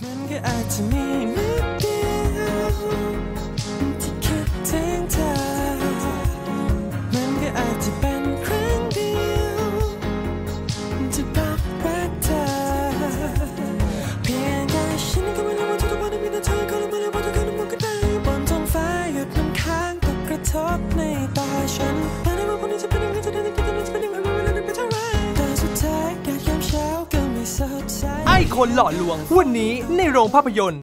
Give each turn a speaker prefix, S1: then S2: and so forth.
S1: 아침이면 คนหล่อลวง วันนี้ในโรงภาพยนตร์